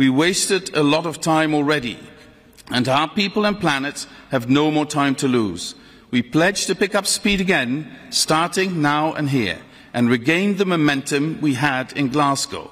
We wasted a lot of time already, and our people and planet have no more time to lose. We pledge to pick up speed again, starting now and here, and regain the momentum we had in Glasgow.